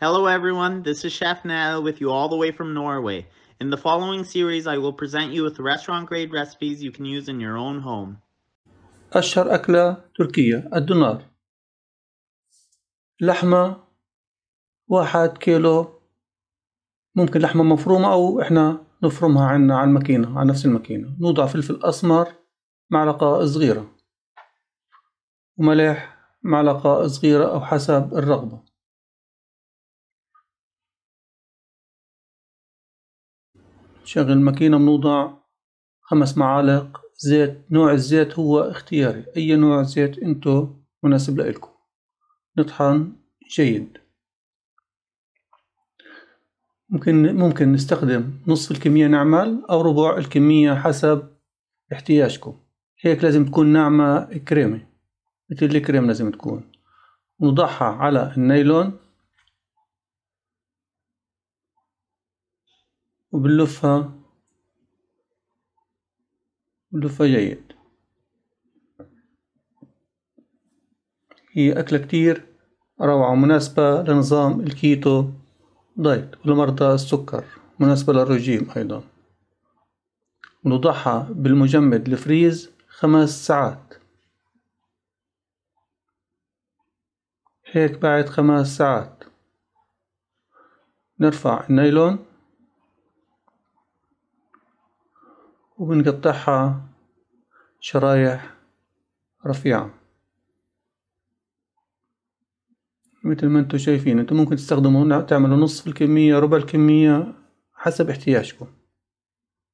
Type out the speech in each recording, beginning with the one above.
Hello everyone, this is Chef Nal with you all the way from Norway. In the following series, I will present you with restaurant grade recipes you can use in your own home. أشهر أكلة تركية الدونار لحمة واحد كيلو ممكن لحمة مفرومة أو إحنا نفرمها عنا على الماكينة على نفس الماكينة نوضع فلفل أسمر معلقة صغيرة وملح معلقة صغيرة أو حسب الرغبة شغل الماكينة بنوضع خمس معالق زيت نوع الزيت هو اختياري. أي نوع زيت أنتو مناسب لإلكم؟ نطحن جيد. ممكن ممكن نستخدم نصف الكمية نعمل أو ربع الكمية حسب احتياجكم. هيك لازم تكون ناعمة كريمة. مثل الكريم لازم تكون. نضعها على النايلون. وبنلفها بنلفها جيد. هي أكلة كتير روعة ومناسبة لنظام ال keto diet ولمرضى السكر مناسبة للرجيم أيضا. ونضعها بالمجمد الفريز خمس ساعات. هيك بعد خمس ساعات. نرفع النايلون. وبنقطعها شرايح رفيعة. مثل ما أنتم شايفين أنتم ممكن تستخدموا تعملوا نصف الكمية ربع الكمية حسب احتياجكم.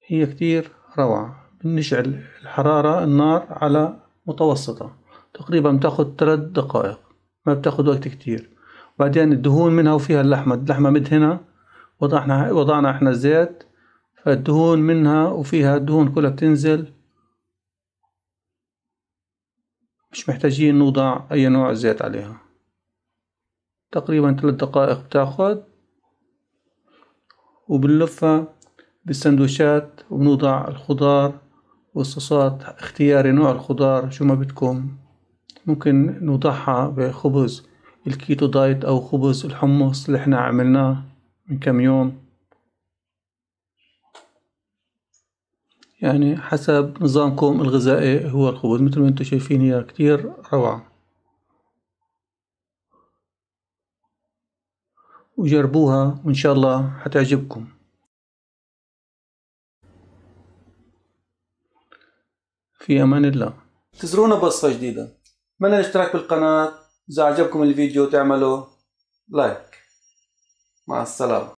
هي كتير روعة. بنشعل الحرارة النار على متوسطة. تقريبا بتاخد ثلاث دقائق. ما بتاخد وقت كتير. بعدين الدهون منها وفيها اللحمة. اللحمة مدهنة وضعنا وضعنا إحنا الزيت. فالدهون منها وفيها الدهون كلها بتنزل. مش محتاجين نوضع أي نوع زيت عليها. تقريبا ثلاث دقائق بتاخد. وبنلفها بالسندوتشات وبنوضع الخضار والصوصات اختياري نوع الخضار شو ما بدكم. ممكن نوضعها بخبز الكيتو دايت أو خبز الحمص اللي إحنا عملناه من كم يوم. يعني حسب نظامكم الغذائي هو الخبز مثل ما أنتم شايفين هي كتير روعة. وجربوها وإن شاء الله حتعجبكم. في أمان الله. انتظرونا بوصفة جديدة. اتمنى الاشتراك بالقناة؟ إذا عجبكم الفيديو تعملوا لايك مع السلامة.